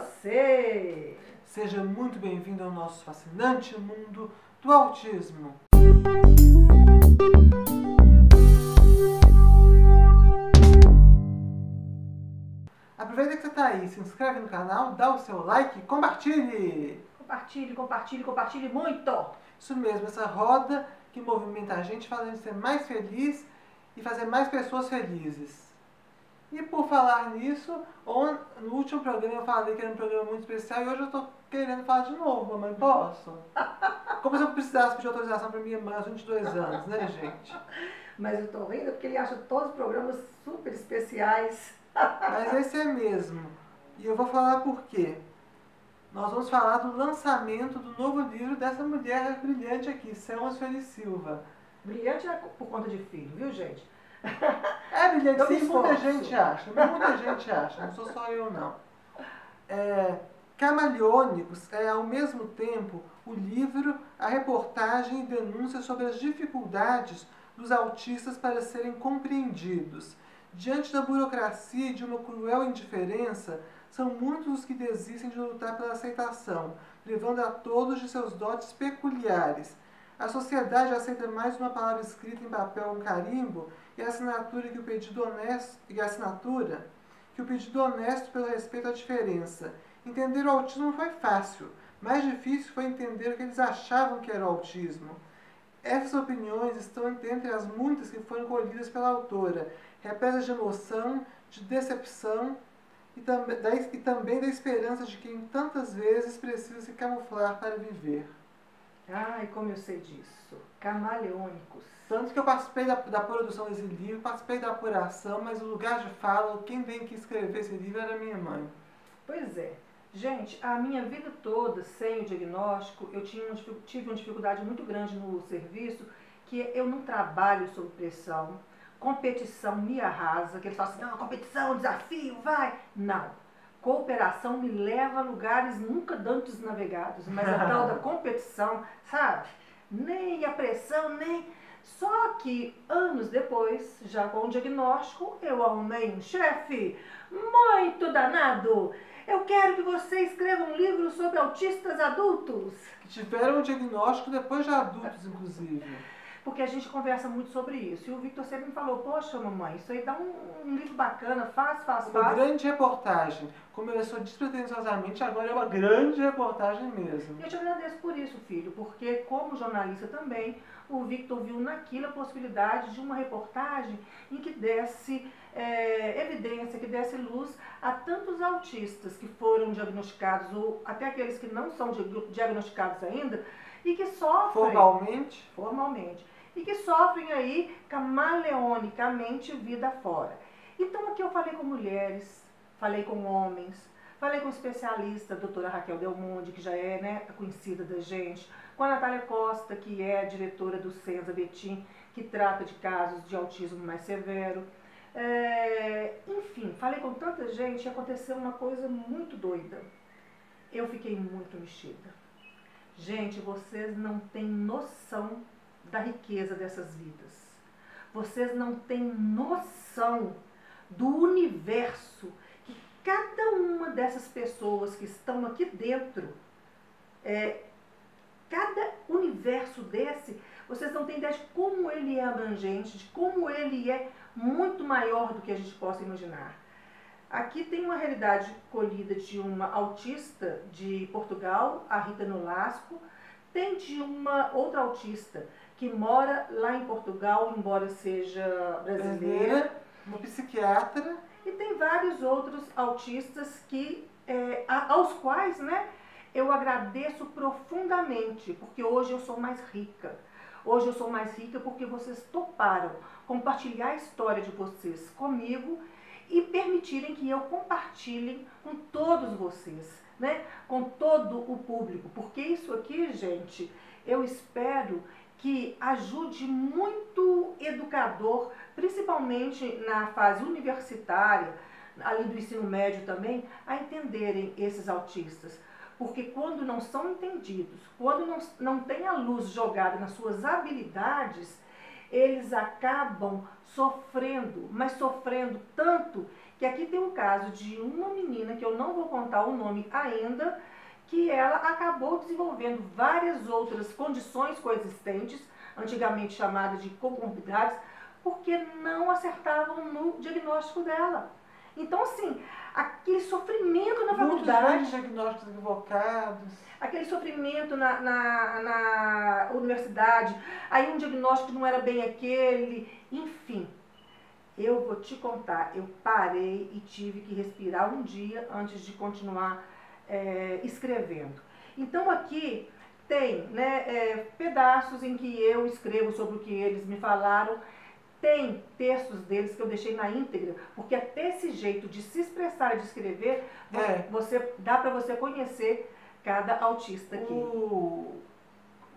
você! Seja muito bem-vindo ao nosso fascinante mundo do autismo. Aproveita que você está aí, se inscreve no canal, dá o seu like e compartilhe! Compartilhe, compartilhe, compartilhe muito! Isso mesmo, essa roda que movimenta a gente, faz a gente ser mais feliz e fazer mais pessoas felizes. E por falar nisso, no último programa eu falei que era um programa muito especial e hoje eu estou querendo falar de novo, mamãe. Posso? Como se eu precisasse pedir autorização para minha mãe aos 22 anos, né, gente? Mas eu estou rindo porque ele acha todos os programas super especiais. Mas esse é mesmo. E eu vou falar por quê. Nós vamos falar do lançamento do novo livro dessa mulher brilhante aqui, Selma Feliz Silva. Brilhante é por conta de filho, viu, gente? É brilhante, sim, muita gente acha, muita gente acha, não sou só eu não. É, Camaleônicos é, ao mesmo tempo, o livro, a reportagem e denúncia sobre as dificuldades dos autistas para serem compreendidos. Diante da burocracia e de uma cruel indiferença, são muitos os que desistem de lutar pela aceitação, privando a todos de seus dotes peculiares. A sociedade aceita mais uma palavra escrita em papel, um carimbo, e a assinatura que o pedido honesto e a assinatura que o pedido honesto pelo respeito à diferença. Entender o autismo foi fácil. Mais difícil foi entender o que eles achavam que era o autismo. Essas opiniões estão entre as muitas que foram colhidas pela autora, repletas de emoção, de decepção e, tam da, e também da esperança de quem tantas vezes precisa se camuflar para viver. Ai, como eu sei disso. Camaleônicos. Tanto que eu participei da, da produção desse livro, participei da apuração, mas o lugar de fala, quem vem que escrever esse livro era minha mãe. Pois é. Gente, a minha vida toda, sem o diagnóstico, eu tinha uma, tive uma dificuldade muito grande no serviço, que eu não trabalho sob pressão. Competição me arrasa, que eles falam assim, não, competição, desafio, vai. Não. Cooperação me leva a lugares nunca dantes navegados, mas a tal da competição, sabe? Nem a pressão, nem. Só que anos depois, já com o diagnóstico, eu arrumei um chefe muito danado. Eu quero que você escreva um livro sobre autistas adultos. Que tiveram o diagnóstico depois de adultos, inclusive porque a gente conversa muito sobre isso. E o Victor sempre me falou, poxa mamãe, isso aí dá um, um livro bacana, faz, faz, faz. Uma grande reportagem. Começou despretensiosamente, agora é uma grande reportagem mesmo. Eu te agradeço por isso, filho, porque como jornalista também, o Victor viu naquilo a possibilidade de uma reportagem em que desse é, evidência, que desse luz a tantos autistas que foram diagnosticados, ou até aqueles que não são diagnosticados ainda, e que sofrem. Formalmente? Formalmente. E que sofrem aí camaleonicamente vida fora. Então aqui eu falei com mulheres, falei com homens, falei com especialista, a doutora Raquel Del Monde, que já é né, conhecida da gente, com a Natália Costa, que é a diretora do Senza Betim, que trata de casos de autismo mais severo. É, enfim, falei com tanta gente e aconteceu uma coisa muito doida. Eu fiquei muito mexida. Gente, vocês não têm noção da riqueza dessas vidas. Vocês não têm noção do universo que cada uma dessas pessoas que estão aqui dentro, é, cada universo desse, vocês não têm ideia de como ele é abrangente, de como ele é muito maior do que a gente possa imaginar. Aqui tem uma realidade colhida de uma autista de Portugal, a Rita Nolasco, tem de uma outra autista que mora lá em Portugal, embora seja brasileira. Uma psiquiatra. E tem vários outros autistas que, é, aos quais né, eu agradeço profundamente, porque hoje eu sou mais rica. Hoje eu sou mais rica porque vocês toparam compartilhar a história de vocês comigo e permitirem que eu compartilhe com todos vocês, né? com todo o público, porque isso aqui, gente, eu espero que ajude muito educador, principalmente na fase universitária, além do ensino médio também, a entenderem esses autistas. Porque quando não são entendidos, quando não, não tem a luz jogada nas suas habilidades, eles acabam sofrendo, mas sofrendo tanto que aqui tem um caso de uma menina, que eu não vou contar o nome ainda, que ela acabou desenvolvendo várias outras condições coexistentes, antigamente chamadas de comorbidades, porque não acertavam no diagnóstico dela. Então, assim, aquele sofrimento na faculdade. Muitos diagnósticos equivocados. Aquele sofrimento na, na, na universidade, aí um diagnóstico não era bem aquele, enfim. Eu vou te contar, eu parei e tive que respirar um dia antes de continuar é, escrevendo. Então aqui tem né, é, pedaços em que eu escrevo sobre o que eles me falaram tem textos deles que eu deixei na íntegra, porque até esse jeito de se expressar e de escrever, é. você dá para você conhecer cada autista aqui. O,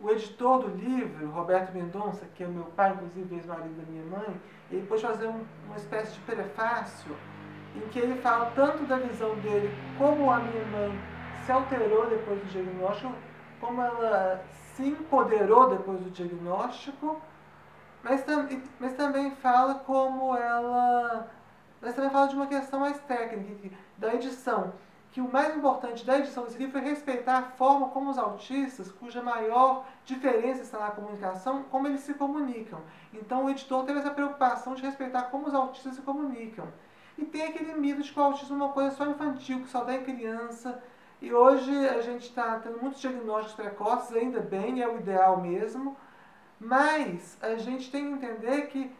o editor do livro, Roberto Mendonça, que é o meu pai, inclusive ex-marido da minha mãe, ele pôs fazer um, uma espécie de prefácio em que ele fala tanto da visão dele, como a minha mãe se alterou depois do diagnóstico, como ela se empoderou depois do diagnóstico, mas, tam, mas também fala como ela. Mas também fala de uma questão mais técnica, da edição. Que o mais importante da edição desse livro foi respeitar a forma como os autistas, cuja maior diferença está na comunicação, como eles se comunicam. Então o editor teve essa preocupação de respeitar como os autistas se comunicam. E tem aquele mito de que o autismo é uma coisa só infantil, que só dá em criança. E hoje a gente está tendo muitos diagnósticos precoces, ainda bem, é o ideal mesmo. Mas a gente tem que entender que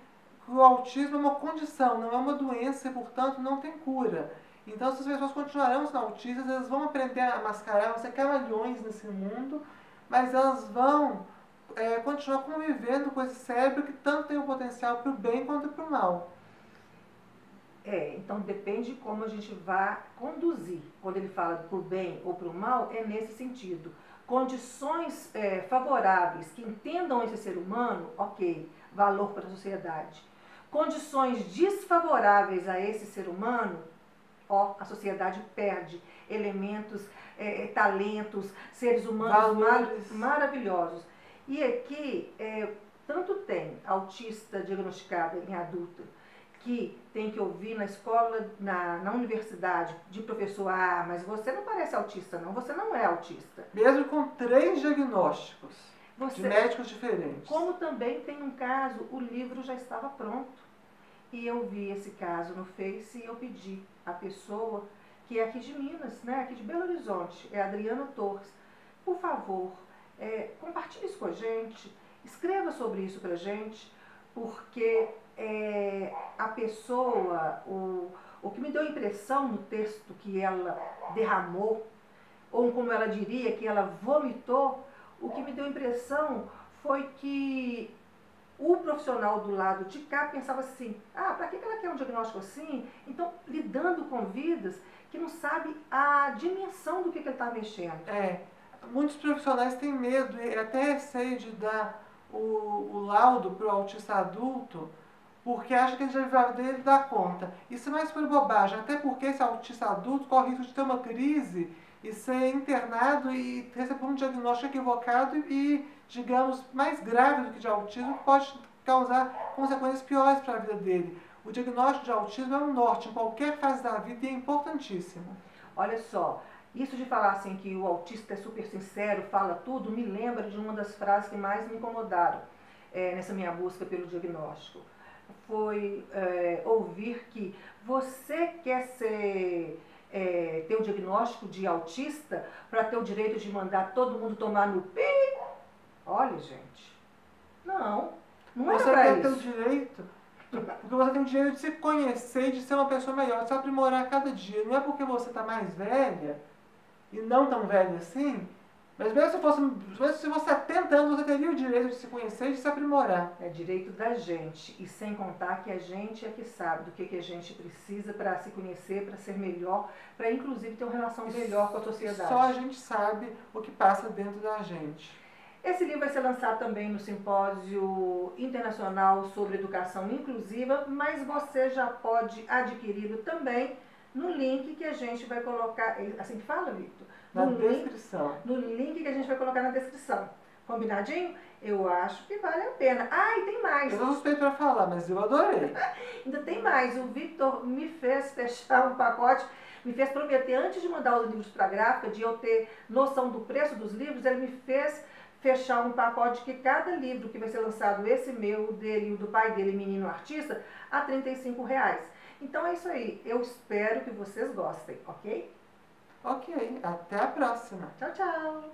o autismo é uma condição, não é uma doença e, portanto, não tem cura. Então, se as pessoas continuarão sendo autistas, elas vão aprender a mascarar, vão ser camalhões nesse mundo, mas elas vão é, continuar convivendo com esse cérebro que tanto tem o potencial para o bem quanto para o mal. É, então depende de como a gente vai conduzir. Quando ele fala para o bem ou para o mal, é nesse sentido condições é, favoráveis que entendam esse ser humano, ok, valor para a sociedade. Condições desfavoráveis a esse ser humano, ó, a sociedade perde elementos, é, é talentos, seres humanos mar maravilhosos. E aqui, é, tanto tem autista diagnosticado em adulto, que tem que ouvir na escola, na, na universidade, de professor, ah, mas você não parece autista, não, você não é autista. Mesmo com três diagnósticos você, de médicos diferentes. Como também tem um caso, o livro já estava pronto. E eu vi esse caso no Face e eu pedi à pessoa, que é aqui de Minas, né, aqui de Belo Horizonte, é Adriana Torres, por favor, é, compartilhe isso com a gente, escreva sobre isso pra gente, porque é, a pessoa, o, o que me deu impressão no texto que ela derramou, ou como ela diria, que ela vomitou, o que me deu impressão foi que o profissional do lado de cá pensava assim, ah, para que ela quer um diagnóstico assim? Então, lidando com vidas que não sabe a dimensão do que, que ele está mexendo. É, muitos profissionais têm medo até receio de dar o, o laudo para o autista adulto, porque acha que já vai dele dar conta. Isso é mais por bobagem, até porque esse autista adulto corre risco de ter uma crise e ser internado e receber um diagnóstico equivocado e, digamos, mais grave do que de autismo, pode causar consequências piores para a vida dele. O diagnóstico de autismo é um norte em qualquer fase da vida e é importantíssimo. Olha só, isso de falar assim que o autista é super sincero, fala tudo, me lembra de uma das frases que mais me incomodaram é, nessa minha busca pelo diagnóstico foi é, ouvir que você quer ser, é, ter o diagnóstico de autista para ter o direito de mandar todo mundo tomar no pi. Olha, gente, não, não é Você quer ter o direito, porque você tem o direito de se conhecer e de ser uma pessoa melhor, de se aprimorar a cada dia. Não é porque você está mais velha e não tão velha assim, mas mesmo se fosse, mesmo se fosse 70 anos, você teria o direito de se conhecer e de se aprimorar. É direito da gente. E sem contar que a gente é que sabe do que, que a gente precisa para se conhecer, para ser melhor, para inclusive ter uma relação melhor com a sociedade. Só a gente sabe o que passa dentro da gente. Esse livro vai ser lançado também no Simpósio Internacional sobre Educação Inclusiva, mas você já pode adquiri-lo também no link que a gente vai colocar. Assim que fala, Victor? Na no descrição. Link, no link que a gente vai colocar na descrição. Combinadinho? Eu acho que vale a pena. Ah, e tem mais. Eu não suspeito para falar, mas eu adorei. Ainda tem mais. O Victor me fez fechar um pacote, me fez prometer, antes de mandar os livros para a gráfica, de eu ter noção do preço dos livros, ele me fez fechar um pacote que cada livro que vai ser lançado, esse meu, o dele e o do pai dele, menino artista, a 35 reais. Então é isso aí. Eu espero que vocês gostem, ok? Ok, até a próxima. Tchau, tchau.